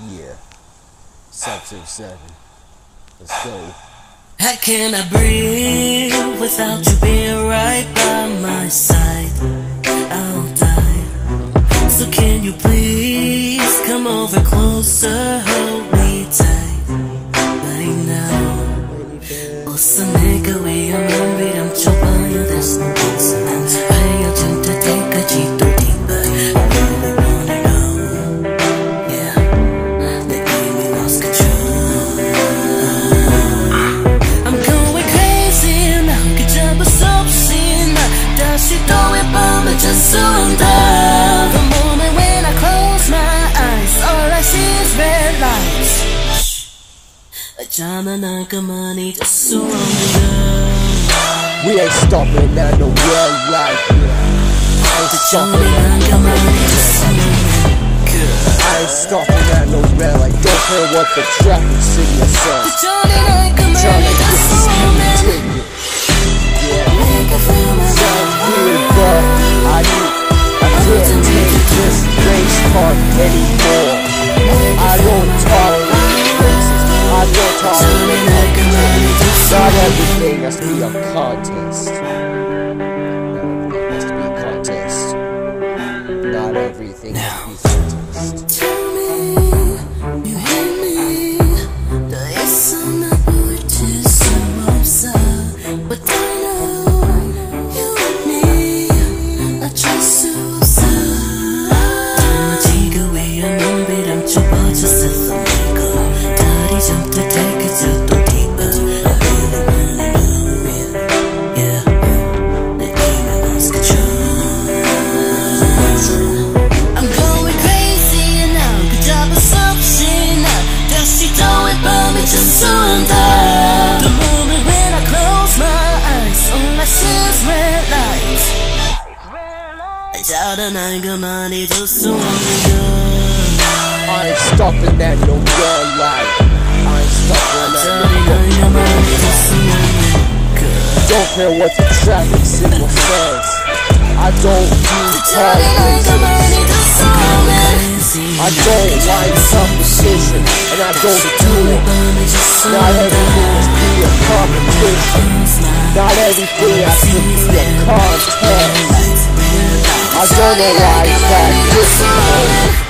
Yeah. seven seven. Let's go. How can I breathe without you being right by my side? I'll die. So can you please come over closer? We ain't stopping at the world life. I ain't stopping at no I ain't stopping at no rail. I don't care what the traffic signal says. contest. Must be a contest. Not everything contest. Tell me you The moment when I close my eyes red I ain't stopping no I ain't stopping no Don't care what the traffic signal says I don't do tall I don't like competition And I don't do it. Not everything I see. Is a context I don't know why I